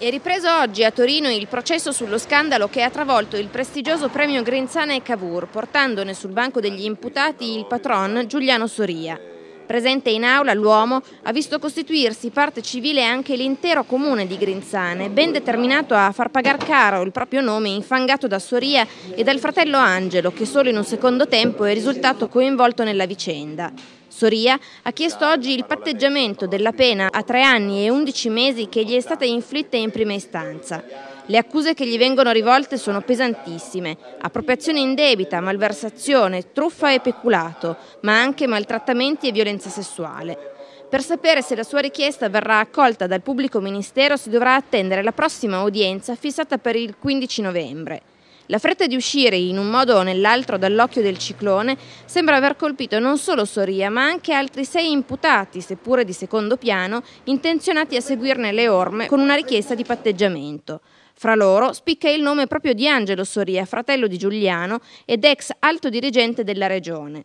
È ripreso oggi a Torino il processo sullo scandalo che ha travolto il prestigioso premio Grinzana e Cavour, portandone sul banco degli imputati il patron Giuliano Soria. Presente in aula, l'uomo ha visto costituirsi parte civile anche l'intero comune di Grinzane, ben determinato a far pagar caro il proprio nome infangato da Soria e dal fratello Angelo, che solo in un secondo tempo è risultato coinvolto nella vicenda. Soria ha chiesto oggi il patteggiamento della pena a tre anni e undici mesi che gli è stata inflitta in prima istanza. Le accuse che gli vengono rivolte sono pesantissime, appropriazione indebita, malversazione, truffa e peculato, ma anche maltrattamenti e violenza sessuale. Per sapere se la sua richiesta verrà accolta dal pubblico ministero si dovrà attendere la prossima udienza fissata per il 15 novembre. La fretta di uscire in un modo o nell'altro dall'occhio del ciclone sembra aver colpito non solo Soria, ma anche altri sei imputati, seppure di secondo piano, intenzionati a seguirne le orme con una richiesta di patteggiamento. Fra loro spicca il nome proprio di Angelo Soria, fratello di Giuliano ed ex alto dirigente della regione.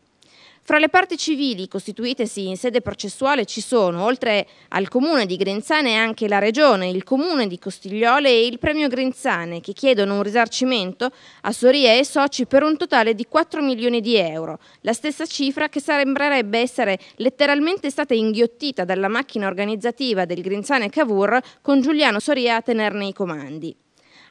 Fra le parti civili costituitesi in sede processuale ci sono, oltre al comune di Grinzane, anche la regione, il comune di Costigliole e il premio Grinzane, che chiedono un risarcimento a Soria e soci per un totale di 4 milioni di euro, la stessa cifra che sembrerebbe essere letteralmente stata inghiottita dalla macchina organizzativa del Grinzane Cavour con Giuliano Soria a tenerne i comandi.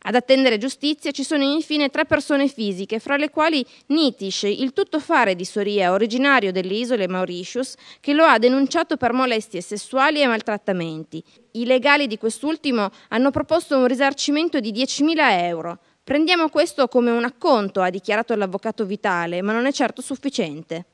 Ad attendere giustizia ci sono infine tre persone fisiche, fra le quali Nitish, il tuttofare di Soria, originario delle isole Mauritius, che lo ha denunciato per molestie sessuali e maltrattamenti. I legali di quest'ultimo hanno proposto un risarcimento di 10.000 euro. Prendiamo questo come un acconto, ha dichiarato l'avvocato Vitale, ma non è certo sufficiente.